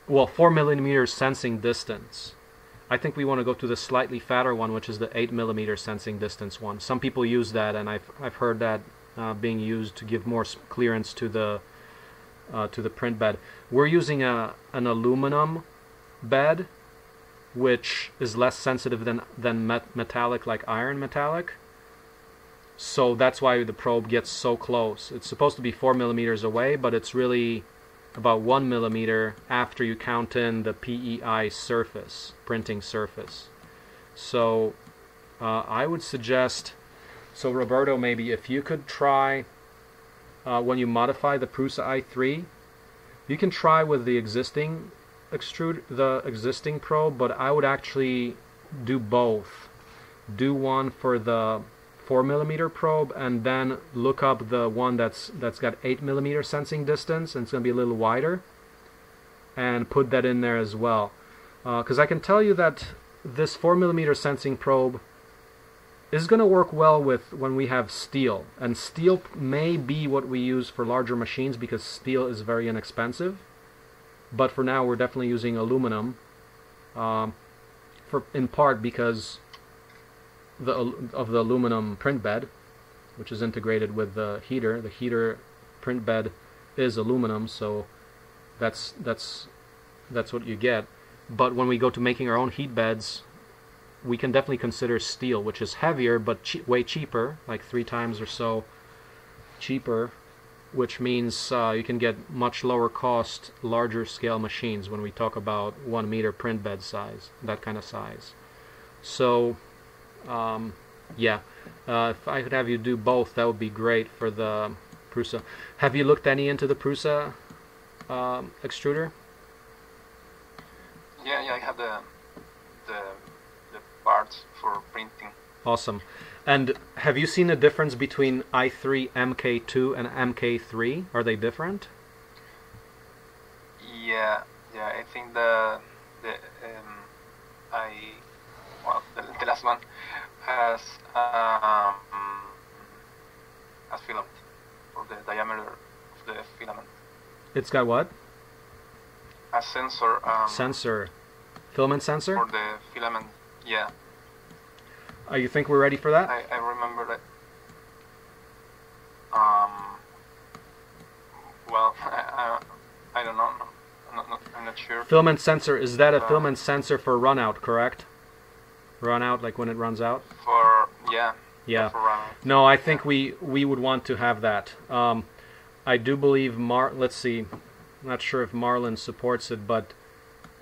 well, four millimeter sensing distance. I think we want to go to the slightly fatter one, which is the eight millimeter sensing distance one. Some people use that, and I've I've heard that uh, being used to give more clearance to the uh, to the print bed. We're using a an aluminum bed, which is less sensitive than than met- metallic, like iron metallic. So that's why the probe gets so close. It's supposed to be four millimeters away, but it's really about one millimeter after you count in the PEI surface, printing surface. So uh, I would suggest, so Roberto, maybe if you could try, uh, when you modify the Prusa i3, you can try with the existing extrude, the existing probe, but I would actually do both. Do one for the four millimeter probe and then look up the one that's that's got eight millimeter sensing distance and it's going to be a little wider and put that in there as well. Because I can tell you that this four millimeter sensing probe is going to work well with when we have steel. And steel may be what we use for larger machines because steel is very inexpensive. But for now we're definitely using aluminum um, for in part because the of the aluminum print bed, which is integrated with the heater. The heater print bed is aluminum, so that's that's that's what you get. But when we go to making our own heat beds, we can definitely consider steel, which is heavier but che- way cheaper, like three times or so cheaper, which means uh, you can get much lower cost, larger scale machines when we talk about one meter print bed size, that kind of size. So um, yeah, uh, if I could have you do both, that would be great for the Prusa. Have you looked any into the Prusa um, extruder? Yeah, yeah, I have the the the parts for printing. Awesome. And have you seen a difference between i3 MK2 and MK3? Are they different? Yeah, yeah, I think the the um, I one has um, has filament for the diameter of the filament. It's got what? A sensor. Um, Sensor. Filament sensor? for the filament. Yeah, Uh, you think we're ready for that? I, I remember that. Um. Well, I, I, I don't know. I'm not, not, I'm not sure. Filament sensor, is that a Uh, filament sensor for run out, correct? Run out, like when it runs out? For yeah. Yeah. For. No, I think we we would want to have that. Um, I do believe Mar. Let's see. I'm not sure if Marlin supports it, but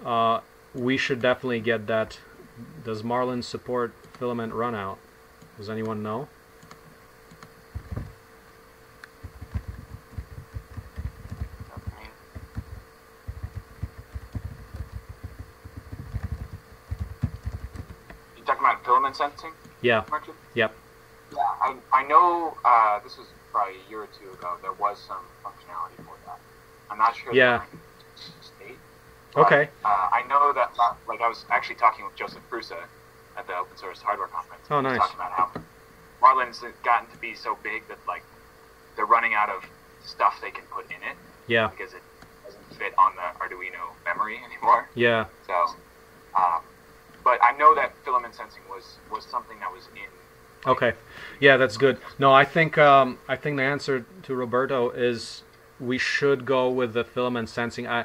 uh, we should definitely get that. Does Marlin support filament run out? Does anyone know? I mean, You sensing, Yeah. Yep. Yeah, I, I know uh, this was probably a year or two ago. There was some functionality for that. I'm not sure. Yeah. State. but, Okay. Uh, I know that, like, I was actually talking with Josef Prusa at the Open Source Hardware Conference. Oh, nice. Talking about how Marlin's gotten to be so big that, like, they're running out of stuff they can put in it Yeah. because it doesn't fit on the Arduino memory anymore. Yeah. So, um, but I know that filament sensing was was something that was in. Okay. Yeah, that's good. No, I think um, I think the answer to Roberto is we should go with the filament sensing. I,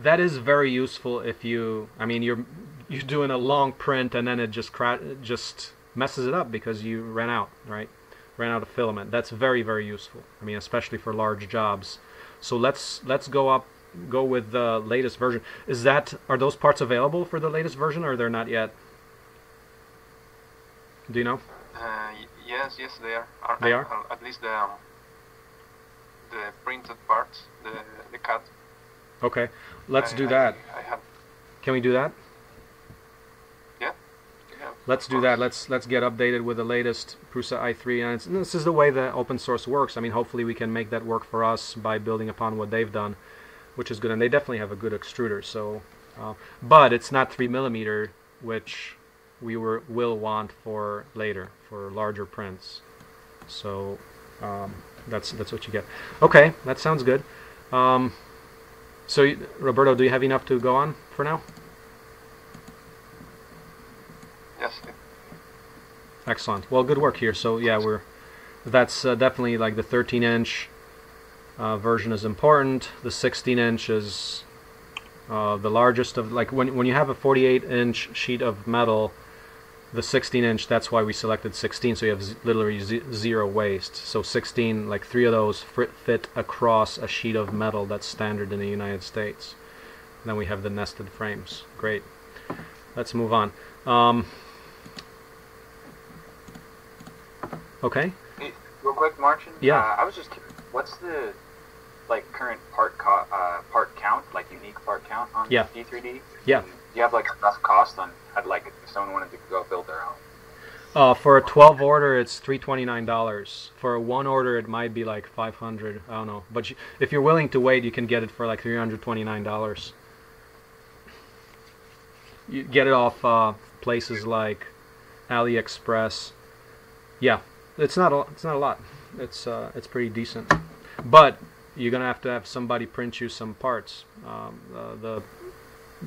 that is very useful if you. I mean, you're you're doing a long print and then it just cra- just messes it up because you ran out, right? Ran out of filament. That's very very useful. I mean, especially for large jobs. So let's let's go up go with the latest version. Is that are those parts available for the latest version or they're not yet? Do you know? uh, yes, yes, they are. Are- They are? uh, At least the um, the printed parts, the the cut. Okay. Let's I- do that. I have. Can we do that? Yeah. yeah Let's do that. Let's let's get updated with the latest Prusa i3, and, it's, and this is the way the open source works. I mean, hopefully we can make that work for us by building upon what they've done, which is good. And they definitely have a good extruder. So, uh, but it's not three millimeter, which we were will want for later for larger prints. So um, that's that's what you get. Okay, that sounds good. Um, so Roberto, do you have enough to go on for now? Yes. Excellent. Well, good work here. So yeah, we're that's uh, definitely like the 13 inch uh, version is important. The 16 inch is uh, the largest of like when when you have a 48 inch sheet of metal, the 16 inch. That's why we selected 16. So you have z- literally z- zero waste. So 16, like three of those fit, fit across a sheet of metal that's standard in the United States. then we have the nested frames. Great. Let's move on. Um, okay. Hey, real quick, Martin. Yeah. Uh, I was just curious. What's the like current part co- uh, part count, like unique part count on Yeah. D3D? Yeah. And do you have like a rough cost on? I'd like if someone wanted to go build their own. Uh, for a 12 order, it's $329. For a one order, it might be like 500. I don't know. But you, if you're willing to wait, you can get it for like $329. You get it off uh, places like AliExpress. Yeah, it's not a, it's not a lot. It's uh, it's pretty decent. But you're gonna have to have somebody print you some parts. Um, uh, the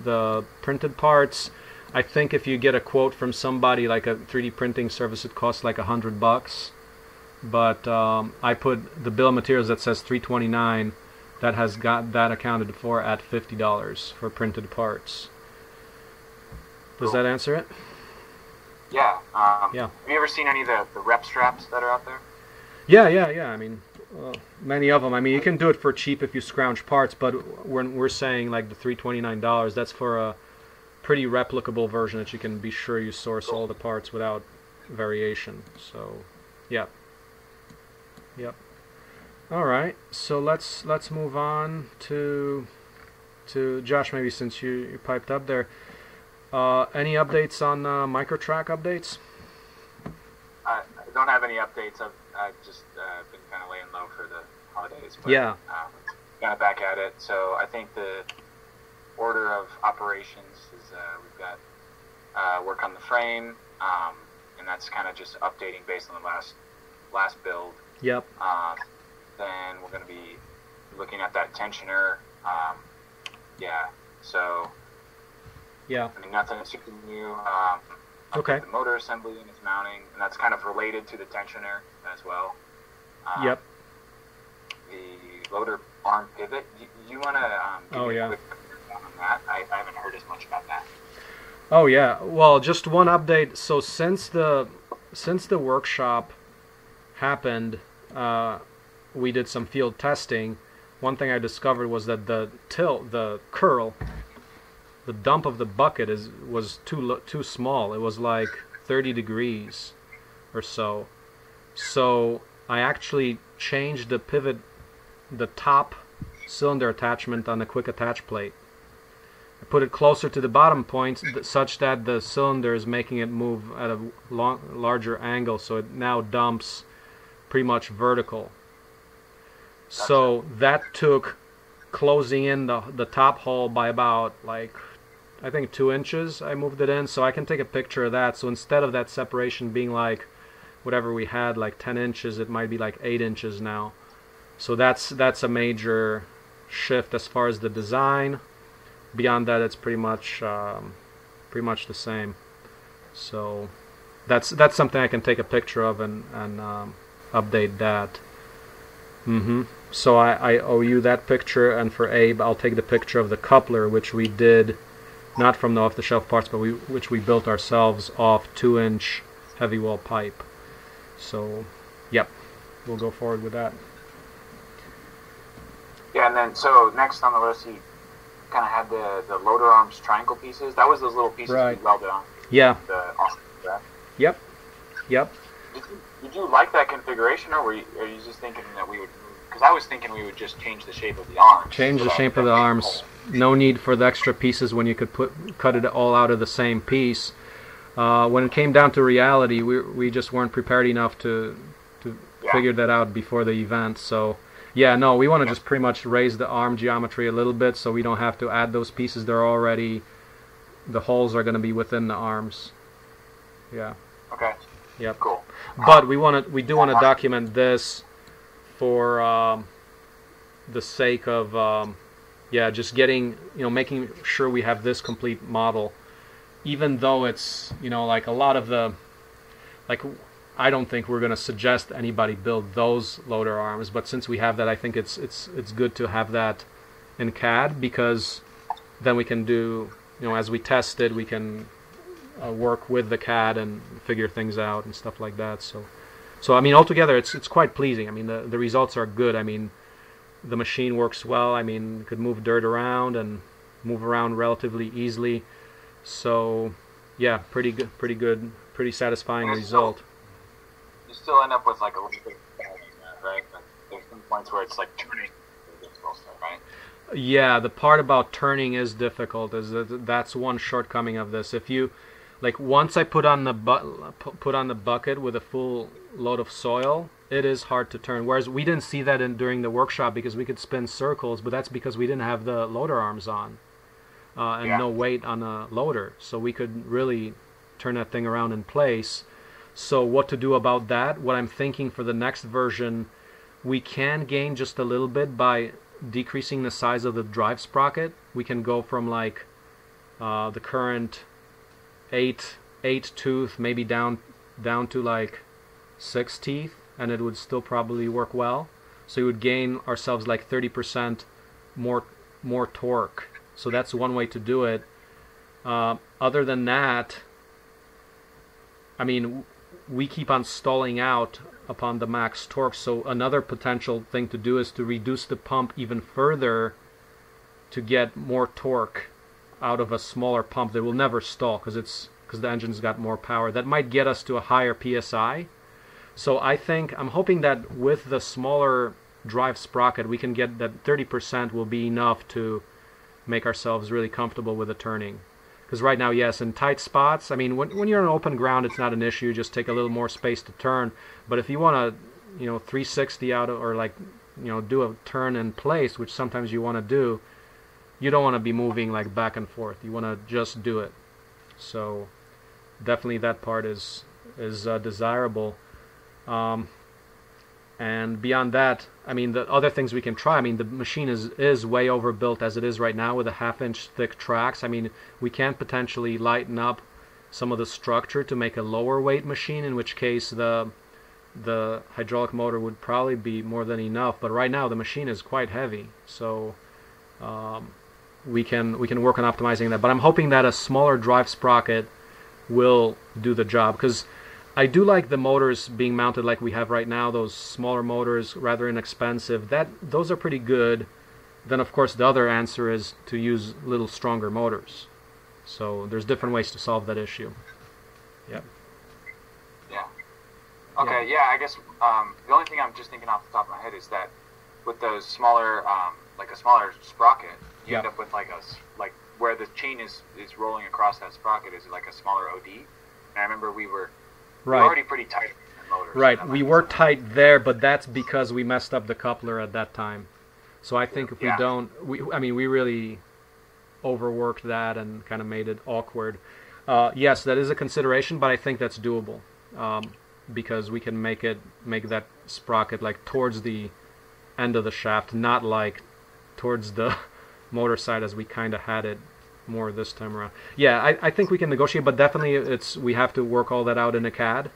the printed parts. I think if you get a quote from somebody like a 3D printing service, it costs like a hundred bucks. But um, I put the bill of materials that says 329. That has got that accounted for at fifty dollars for printed parts. Does that answer it? Yeah. Um, Yeah. Have you ever seen any of the, the RepStraps that are out there? Yeah, yeah, yeah. I mean, many of them. I mean, you can do it for cheap if you scrounge parts, but when we're saying like the three twenty nine dollars, that's for a pretty replicable version that you can be sure you source all the parts without variation. So, yeah, yep. All right, so let's let's move on to to Josh. Maybe since you, you piped up there, uh, any updates on uh, MicroTrac updates? I, I don't have any updates. I've, I've just uh, been kind of laying low for the holidays. But, Yeah. Um, kind of back at it. So I think the order of operations is uh, we've got uh, work on the frame, um, and that's kind of just updating based on the last last build. Yep. Um, then we're going to be looking at that tensioner. Um, yeah, so Yeah. I mean nothing super new. Um, Okay. The motor assembly and its mounting, and that's kind of related to the tensioner as well. Um, Yep. The loader arm pivot. You, you want to um, give Oh, yeah. a quick on that? I, I haven't heard as much about that. Oh yeah. Well, just one update. So since the since the workshop happened, uh, we did some field testing. One thing I discovered was that the tilt, the curl, the dump of the bucket is was too too small. It was like 30 degrees or so. So I actually changed the pivot, the top cylinder attachment on the quick attach plate. I put it closer to the bottom point such that the cylinder is making it move at a long, larger angle so it now dumps pretty much vertical. So that took closing in the, the top hole by about like I think two inches I moved it in so I can take a picture of that so instead of that separation being like whatever we had like 10 inches it might be like 8 inches now. So that's that's a major shift as far as the design. Beyond that it's pretty much um, pretty much the same. So that's that's something I can take a picture of and and um, update that. Hmm so I, I owe you that picture and for Abe I'll take the picture of the coupler which we did not from the off-the-shelf parts but we which we built ourselves off two inch heavy wall pipe so yep we'll go forward with that Yeah, and then so next on the list, he kind of had the the loader arms triangle pieces. That was those little pieces Right. we welded on yeah the arm. strap. yep yep Did you, did you like that configuration, or were you, are you just thinking that we would? Because I was thinking we would just change the shape of the arms. Change the shape of the arms. hole. No need for the extra pieces when you could put cut it all out of the same piece. Uh, when it came down to reality, we we just weren't prepared enough to to Yeah. figure that out before the event. So yeah, no, we want to just pretty much raise the arm geometry a little bit so we don't have to add those pieces. They're already the holes are going to be within the arms. Yeah. Okay. Yep. Cool. But we want to, we do want to document this for um, the sake of, um, yeah, just getting, you know, making sure we have this complete model, even though it's, you know, like a lot of the, like, I don't think we're going to suggest anybody build those loader arms, but since we have that, I think it's it's it's good to have that in CAD because then we can do, you know, as we test it, we can uh, work with the CAD and figure things out and stuff like that. So, so I mean, altogether, it's it's quite pleasing. I mean, the the results are good. I mean, the machine works well. I mean, could move dirt around and move around relatively easily. So, yeah, pretty good, pretty good, pretty satisfying so- result. You still end up with like a little bit of bad in that, right? But there's some points where it's like turning. the difficult stuff, Right. Yeah, the part about turning is difficult. Is that that's one shortcoming of this. If you like once I put on the bu- put on the bucket with a full load of soil, it is hard to turn. Whereas we didn't see that in during the workshop because we could spin circles, but that's because we didn't have the loader arms on uh, and Yeah. no weight on a loader, so we could really turn that thing around in place. So what to do about that? What I'm thinking for the next version, we can gain just a little bit by decreasing the size of the drive sprocket. We can go from like uh, the current eight eight tooth, maybe down down to like six teeth, and it would still probably work well. So we would gain ourselves like 30% more more torque. So that's one way to do it. Uh, other than that, I mean, we keep on stalling out upon the max torque. So another potential thing to do is to reduce the pump even further to get more torque out of a smaller pump that will never stall because it's because the engine's got more power. That might get us to a higher psi. So I think I'm hoping that with the smaller drive sprocket, we can get that 30% will be enough to make ourselves really comfortable with the turning. Because right now, yes, in tight spots, I mean, when, when you're on open ground, it's not an issue. Just take a little more space to turn. But if you want to, you know, 360 out of, or like, you know, do a turn in place, which sometimes you want to do, you don't want to be moving like back and forth. You want to just do it. So, definitely that part is is uh, desirable. Um, and beyond that, I mean, the other things we can try. I mean, the machine is is way overbuilt as it is right now with a half-inch thick tracks. I mean, we can potentially lighten up some of the structure to make a lower weight machine, in which case the the hydraulic motor would probably be more than enough. But right now the machine is quite heavy, so um, we can we can work on optimizing that. But I'm hoping that a smaller drive sprocket will do the job because I do like the motors being mounted like we have right now. Those smaller motors, rather inexpensive. That those are pretty good. Then of course the other answer is to use little stronger motors. So there's different ways to solve that issue. Yeah. Okay. Yeah. I guess um, the only thing I'm just thinking off the top of my head is that with those smaller, um, like a smaller sprocket, you Yeah. end up with like a like where the chain is is rolling across that sprocket is like a smaller OD. And I remember we were, we were Right. already pretty tight on the motors. Right, that we were tight there, but that's because we messed up the coupler at that time. So I think if we Yeah. don't, we, I mean, we really overworked that and kind of made it awkward. Uh, yes, that is a consideration, but I think that's doable um, because we can make it make that sprocket like towards the end of the shaft, not like towards the motor side as we kind of had it more this time around. Yeah, I, I think we can negotiate, but definitely it's we have to work all that out in a CAD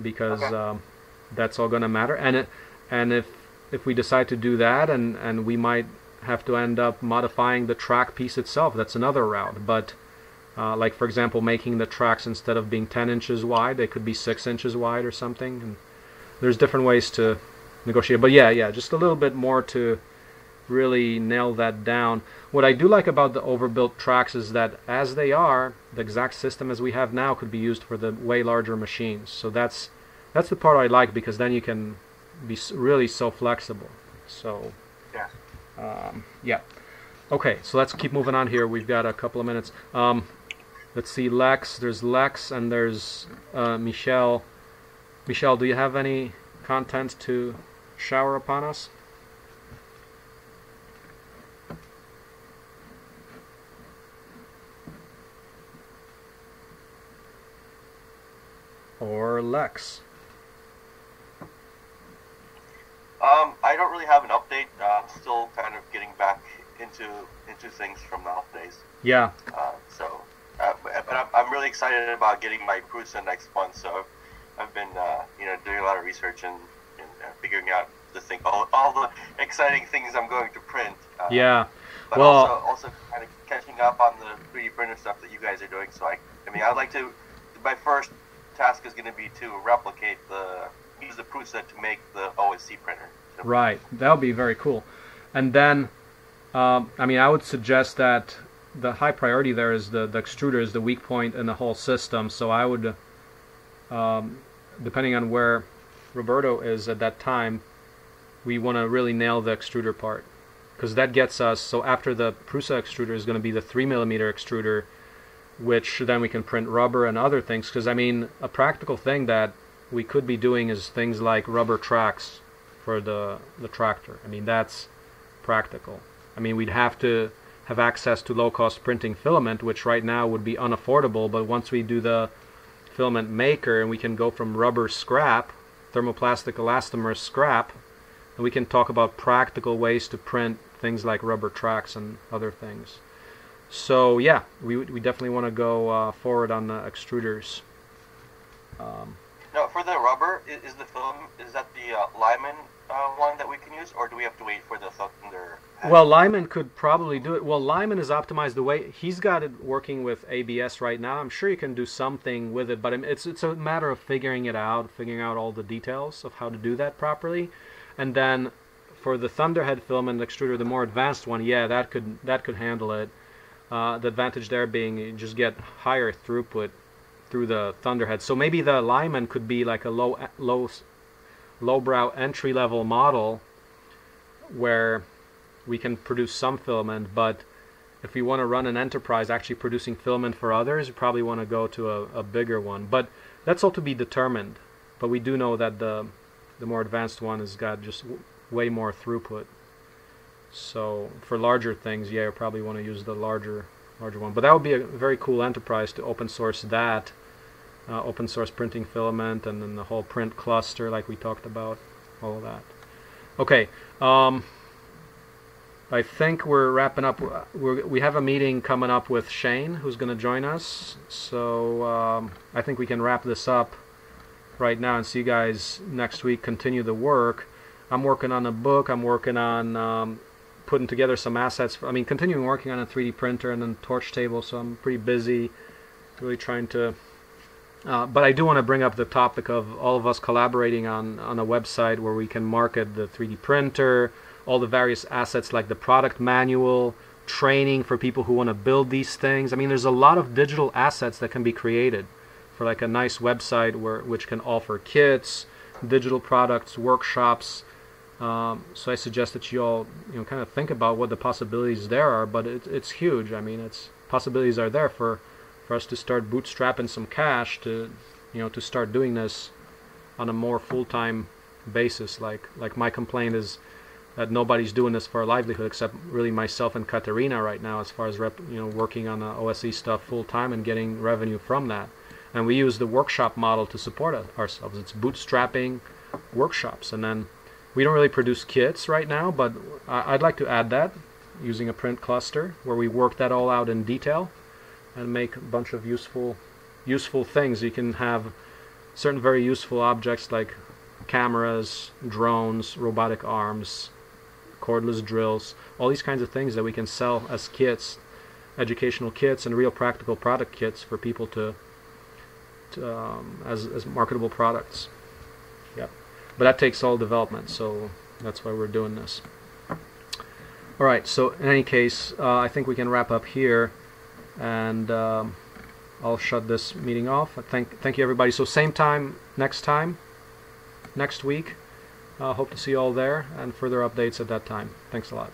because Okay. um, that's all going to matter. And it, and if if we decide to do that, and and we might have to end up modifying the track piece itself. That's another route. But uh, like for example, making the tracks instead of being 10 inches wide, they could be six inches wide or something. And there's different ways to negotiate. But yeah, yeah, just a little bit more to really nail that down. What I do like about the overbuilt tracks is that as they are, the exact system as we have now could be used for the way larger machines. So that's that's the part I like because then you can be really so flexible. So Yeah. um, yeah. Okay, so let's keep moving on here. We've got a couple of minutes. Um, let's see, Lex. There's Lex and there's uh, Michelle. Michelle, do you have any content to shower upon us? Or Lex? Um, I don't really have an update. Uh, I'm still kind of getting back into into things from the holidays. Yeah, Uh, so, uh, but, but I'm, I'm really excited about getting my Prusa next month. So, I've, been uh, you know doing a lot of research and, and uh, figuring out the thing, all, all the exciting things I'm going to print. Uh, yeah. But Well- also also kind of catching up on the 3D printer stuff that you guys are doing. So I, I mean, I'd like to. My first task is going to be to replicate the use the Prusa to make the OSE printer. So, Right, that would be very cool. And then, um, I mean, I would suggest that the high priority there is the, the extruder is the weak point in the whole system. So I would, um, depending on where Roberto is at that time, we want to really nail the extruder part because that gets us. So after the Prusa extruder is going to be the three millimeter extruder, which then we can print rubber and other things. Because I mean, a practical thing that we could be doing is things like rubber tracks for the the tractor. I mean, that's practical. I mean, we'd have to have access to low-cost printing filament, which right now would be unaffordable. But once we do the filament maker and we can go from rubber scrap, thermoplastic elastomer scrap, and we can talk about practical ways to print things like rubber tracks and other things. So yeah, we we definitely want to go uh, forward on the extruders. Um, Now, for the rubber, is, is the film is that the uh, Lyman uh, one that we can use, or do we have to wait for the Thunder? Well, Lyman could probably do it. Well, Lyman is optimized the way he's got it working with ABS right now. I'm sure you can do something with it, but it's it's a matter of figuring it out, figuring out all the details of how to do that properly, and then for the Thunderhead filament extruder, the more advanced one, yeah, that could that could handle it. Uh, the advantage there being you just get higher throughput through the Thunderhead. So maybe the Lyman could be like a low low lowbrow entry level model where we can produce some filament, but if we want to run an enterprise actually producing filament for others, we probably want to go to a, a bigger one. But that's all to be determined. But we do know that the the more advanced one has got just way more throughput. So for larger things, yeah, you probably want to use the larger larger one. But that would be a very cool enterprise to open source that uh, open source printing filament, and then the whole print cluster, like we talked about, all of that. Okay. Um, I think we're wrapping up. We're, we have a meeting coming up with Shane, who's going to join us. So um, I think we can wrap this up right now and see you guys next week. Continue the work. I'm working on a book. I'm working on um, putting together some assets. For, I mean, continuing working on a 3D printer and then torch table. So I'm pretty busy, really trying to. Uh, but I do want to bring up the topic of all of us collaborating on on a website where we can market the 3D printer all the various assets like the product manual, training for people who want to build these things. I mean, there's a lot of digital assets that can be created for like a nice website where which can offer kits, digital products, workshops. Um, so I suggest that you all you know kind of think about what the possibilities there are. But it, it's huge. I mean, it's possibilities are there for for us to start bootstrapping some cash to you know to start doing this on a more full-time basis. Like like my complaint is that nobody's doing this for a livelihood except really myself and Catarina right now as far as rep, you know working on the OSE stuff full time and getting revenue from that. And we use the workshop model to support ourselves. It's bootstrapping workshops, and then we don't really produce kits right now, but I'd like to add that using a print cluster where we work that all out in detail and make a bunch of useful useful things. You can have certain very useful objects like cameras, drones, robotic arms, cordless drills, all these kinds of things that we can sell as kits, educational kits and real practical product kits for people to, to um, as, as marketable products. But that takes all development, so that's why we're doing this. All right, so in any case, uh, I think we can wrap up here, and um, I'll shut this meeting off. Thank, thank you, everybody. So same time next time, next week. Uh, hope to see you all there and further updates at that time. Thanks a lot.